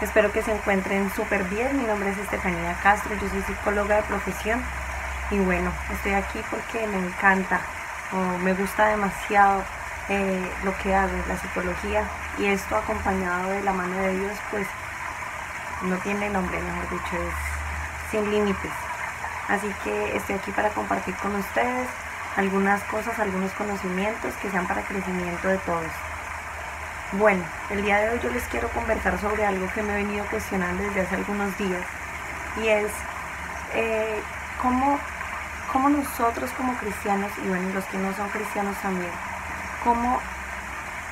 Espero que se encuentren súper bien. Mi nombre es Estefanía Castro, yo soy psicóloga de profesión. Y bueno, estoy aquí porque me encanta o me gusta demasiado eh, lo que hago, la psicología. Y esto acompañado de la mano de Dios, pues no tiene nombre, mejor dicho, es sin límites. Así que estoy aquí para compartir con ustedes algunas cosas, algunos conocimientos que sean para crecimiento de todos. Bueno, el día de hoy yo les quiero conversar sobre algo que me he venido cuestionando desde hace algunos días y es eh, cómo, cómo, nosotros como cristianos, y bueno, los que no son cristianos también, cómo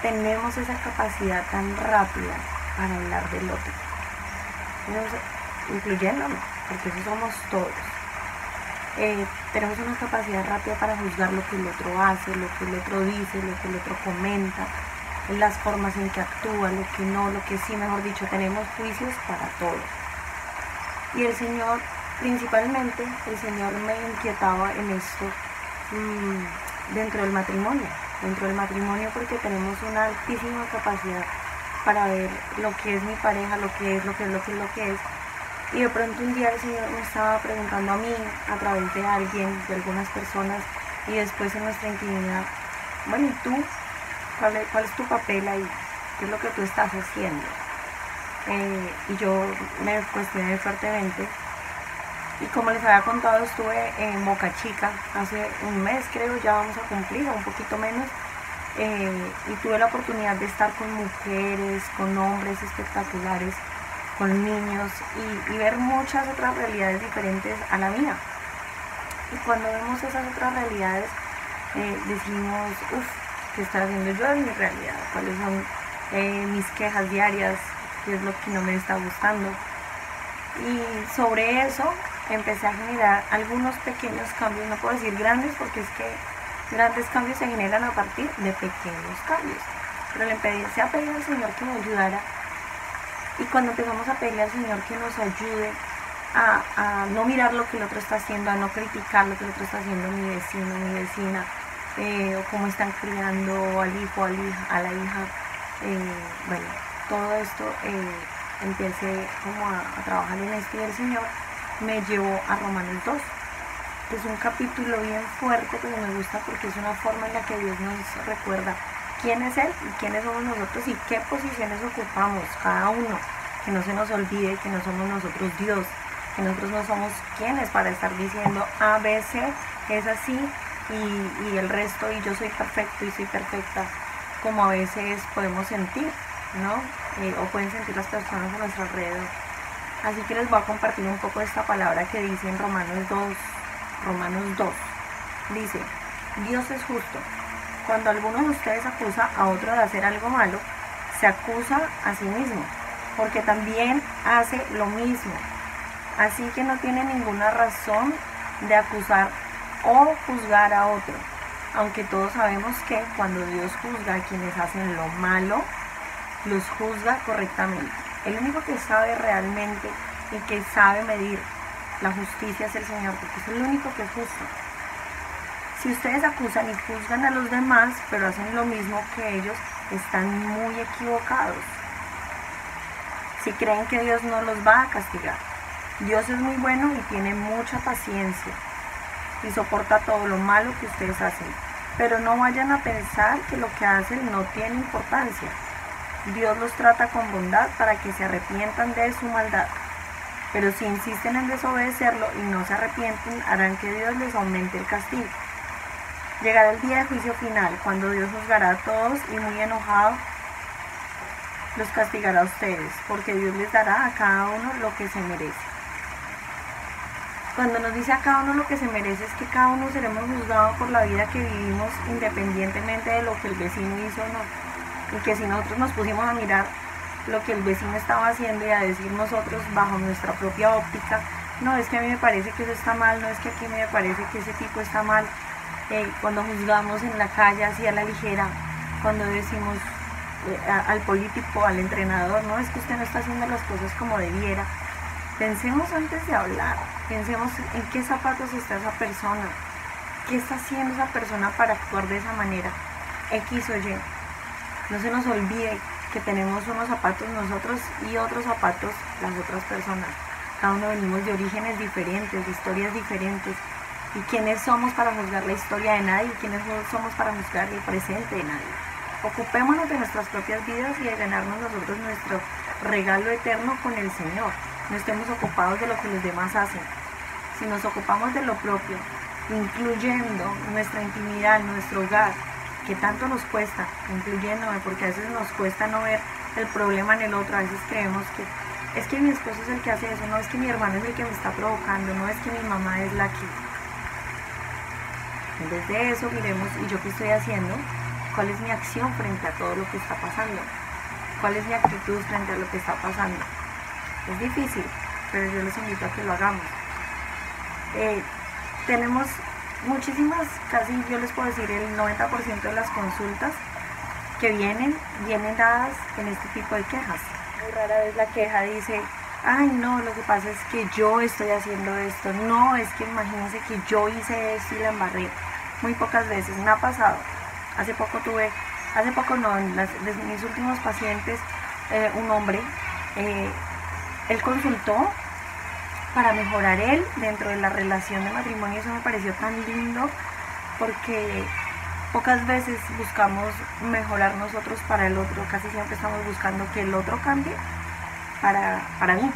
tenemos esa capacidad tan rápida para hablar del otro, incluyéndonos, porque eso somos todos. Eh, tenemos una capacidad rápida para juzgar lo que el otro hace, lo que el otro dice, lo que el otro comenta, las formas en que actúa, lo que no, lo que sí, mejor dicho, tenemos juicios para todo. Y el Señor, principalmente, el Señor me inquietaba en esto mm, dentro del matrimonio, dentro del matrimonio porque tenemos una altísima capacidad para ver lo que es mi pareja, lo que es, lo que es, lo que es, lo que es. Y de pronto un día el Señor me estaba preguntando a mí, a través de alguien, de algunas personas, y después en nuestra intimidad, bueno, ¿y tú cuál es, tu papel ahí, qué es lo que tú estás haciendo. Eh, y yo me cuestioné fuertemente. Y como les había contado, estuve en Boca Chica hace un mes, creo, ya vamos a cumplir, un poquito menos. Eh, y tuve la oportunidad de estar con mujeres, con hombres espectaculares, con niños y, y ver muchas otras realidades diferentes a la mía. Y cuando vemos esas otras realidades, eh, decimos, uff, estoy haciendo yo en mi realidad, cuáles son eh, mis quejas diarias, qué es lo que no me está gustando. Y sobre eso empecé a generar algunos pequeños cambios, no puedo decir grandes porque es que grandes cambios se generan a partir de pequeños cambios. Pero le empecé a pedir al Señor que me ayudara y cuando empezamos a pedirle al Señor que nos ayude a, a, no mirar lo que el otro está haciendo, a no criticar lo que el otro está haciendo, mi vecino, mi vecina, eh, o cómo están criando al hijo, a la hija. Eh, bueno, todo esto eh, empecé como a, trabajar en esto y el Señor me llevó a Romanos 2. Es un capítulo bien fuerte, pero me gusta porque es una forma en la que Dios nos recuerda quién es Él y quiénes somos nosotros y qué posiciones ocupamos cada uno. Que no se nos olvide que no somos nosotros Dios, que nosotros no somos quienes para estar diciendo A, B, C, es así, y, el resto y yo soy perfecto y soy perfecta, como a veces podemos sentir, ¿no? Eh, o pueden sentir las personas a nuestro alrededor. Así que les voy a compartir un poco esta palabra que dice en Romanos 2, Romanos 2. Dice, Dios es justo. Cuando alguno de ustedes acusa a otro de hacer algo malo, se acusa a sí mismo, porque también hace lo mismo. Así que no tiene ninguna razón de acusar o juzgar a otro. Aunque todos sabemos que cuando Dios juzga a quienes hacen lo malo, los juzga correctamente. El único que sabe realmente y que sabe medir la justicia es el Señor, porque es el único que es justo. Si ustedes acusan y juzgan a los demás, pero hacen lo mismo que ellos, están muy equivocados. Si creen que Dios no los va a castigar. Dios es muy bueno y tiene mucha paciencia y soporta todo lo malo que ustedes hacen. Pero no vayan a pensar que lo que hacen no tiene importancia. Dios los trata con bondad para que se arrepientan de su maldad. Pero si insisten en desobedecerlo y no se arrepienten, harán que Dios les aumente el castigo. Llegará el día de juicio final, cuando Dios juzgará a todos y muy enojado los castigará a ustedes, porque Dios les dará a cada uno lo que se merece. Cuando nos dice a cada uno lo que se merece es que cada uno seremos juzgados por la vida que vivimos independientemente de lo que el vecino hizo o no. Y que si nosotros nos pusimos a mirar lo que el vecino estaba haciendo y a decir nosotros bajo nuestra propia óptica, no, es que a mí me parece que eso está mal, no es que aquí me parece que ese tipo está mal. Eh, cuando juzgamos en la calle así a la ligera, cuando decimos eh, al político, al entrenador, no, es que usted no está haciendo las cosas como debiera. Pensemos antes de hablar, Pensemos en qué zapatos está esa persona, qué está haciendo esa persona para actuar de esa manera, X o Y. No se nos olvide que tenemos unos zapatos nosotros y otros zapatos las otras personas. Cada uno venimos de orígenes diferentes, de historias diferentes. ¿Y quiénes somos para juzgar la historia de nadie? ¿Quiénes somos para juzgar el presente de nadie? Ocupémonos de nuestras propias vidas y de ganarnos nosotros nuestro regalo eterno con el Señor. No estemos ocupados de lo que los demás hacen. Si nos ocupamos de lo propio, incluyendo nuestra intimidad, nuestro hogar, que tanto nos cuesta, incluyéndome, porque a veces nos cuesta no ver el problema en el otro, a veces creemos que es que mi esposo es el que hace eso, no es que mi hermano es el que me está provocando, no es que mi mamá es la que... En vez de eso, miremos, ¿y yo qué estoy haciendo? ¿Cuál es mi acción frente a todo lo que está pasando? ¿Cuál es mi actitud frente a lo que está pasando? Es difícil, pero yo les invito a que lo hagamos. Eh, tenemos muchísimas, casi yo les puedo decir el 90% de las consultas que vienen, vienen dadas en este tipo de quejas. Muy rara vez la queja dice, ay no, lo que pasa es que yo estoy haciendo esto, no, es que imagínense que yo hice esto y la embarré. Muy pocas veces, me ha pasado. Hace poco tuve, hace poco no, en las, de mis últimos pacientes, eh, un hombre, eh, él consultó para mejorar él dentro de la relación de matrimonio. Eso me pareció tan lindo porque pocas veces buscamos mejorar nosotros para el otro, casi siempre estamos buscando que el otro cambie para, para mí.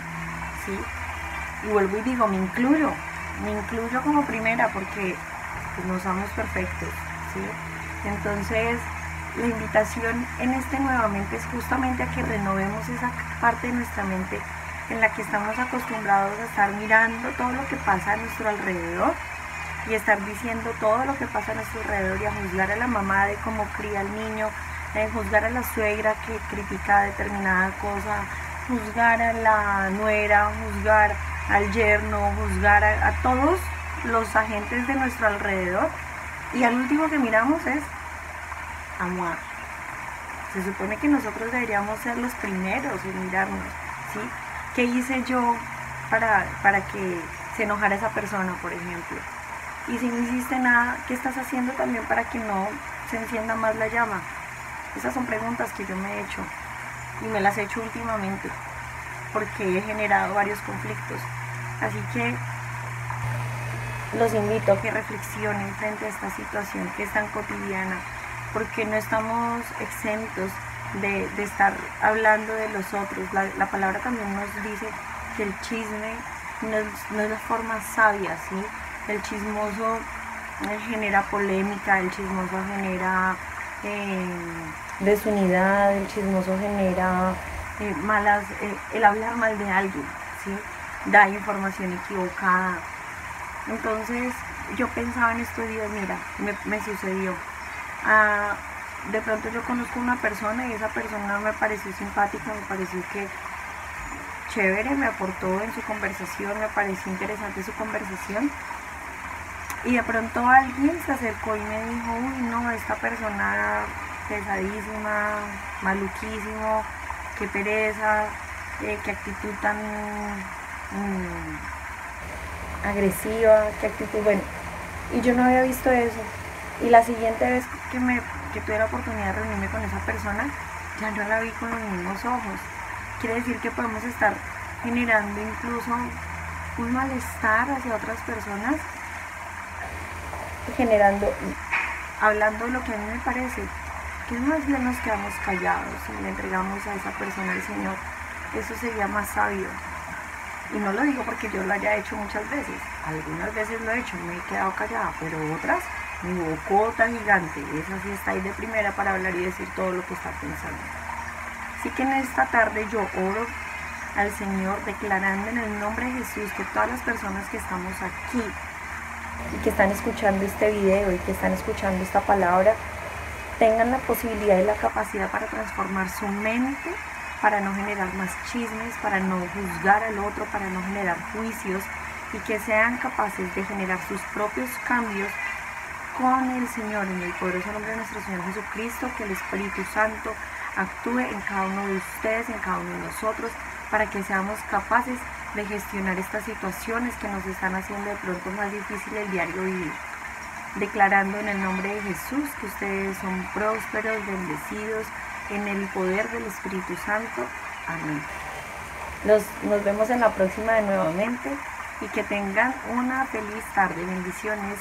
¿sí? Y vuelvo y digo, me incluyo, me incluyo como primera porque pues, no somos perfectos. ¿sí? Entonces, la invitación en este nuevamente es justamente a que renovemos esa parte de nuestra mente en la que estamos acostumbrados a estar mirando todo lo que pasa a nuestro alrededor y estar diciendo todo lo que pasa a nuestro alrededor y a juzgar a la mamá de cómo cría al niño, juzgar a la suegra que critica determinada cosa, juzgar a la nuera, juzgar al yerno, juzgar a, a todos los agentes de nuestro alrededor y al último que miramos es amar. Se supone que nosotros deberíamos ser los primeros en mirarnos, ¿sí? ¿Qué hice yo para, para que se enojara esa persona, por ejemplo? Y si no hiciste nada, ¿qué estás haciendo también para que no se encienda más la llama? Esas son preguntas que yo me he hecho y me las he hecho últimamente porque he generado varios conflictos. Así que los invito a que reflexionen frente a esta situación que es tan cotidiana, porque no estamos exentos de, estar hablando de los otros. La, palabra también nos dice que el chisme no es, la forma sabia, ¿sí? El chismoso eh, genera polémica, el chismoso genera eh, desunidad, el chismoso genera eh, malas, el hablar mal de alguien, ¿sí? Da información equivocada. Entonces yo pensaba en estos días, mira, me, sucedió. Ah, de pronto yo conozco una persona y esa persona me pareció simpática, me pareció que chévere, me aportó en su conversación, me pareció interesante su conversación. Y de pronto alguien se acercó y me dijo, uy, no, esta persona pesadísima, maluquísimo, qué pereza, eh, qué actitud tan mm, agresiva, qué actitud, bueno. Y yo no había visto eso. Y la siguiente vez que me que tuve la oportunidad de reunirme con esa persona, ya no la vi con los mismos ojos. Quiere decir que podemos estar generando incluso un malestar hacia otras personas, generando, hablando de lo que a mí me parece, que más bien nos quedamos callados y le entregamos a esa persona al Señor. Eso sería más sabio. Y no lo digo porque yo lo haya hecho muchas veces. Algunas veces lo he hecho, me he quedado callada, pero otras mi bocota gigante, esa sí está ahí de primera para hablar y decir todo lo que está pensando. Así que en esta tarde yo oro al Señor declarando en el nombre de Jesús que todas las personas que estamos aquí y que están escuchando este video y que están escuchando esta palabra tengan la posibilidad y la capacidad para transformar su mente, para no generar más chismes, para no juzgar al otro, para no generar juicios y que sean capaces de generar sus propios cambios con el Señor, en el poderoso nombre de nuestro Señor Jesucristo, que el Espíritu Santo actúe en cada uno de ustedes, en cada uno de nosotros, para que seamos capaces de gestionar estas situaciones que nos están haciendo de pronto más difícil el diario vivir. Declarando en el nombre de Jesús que ustedes son prósperos, bendecidos, en el poder del Espíritu Santo. Amén. Los, nos vemos en la próxima de nuevamente y que tengan una feliz tarde. Bendiciones.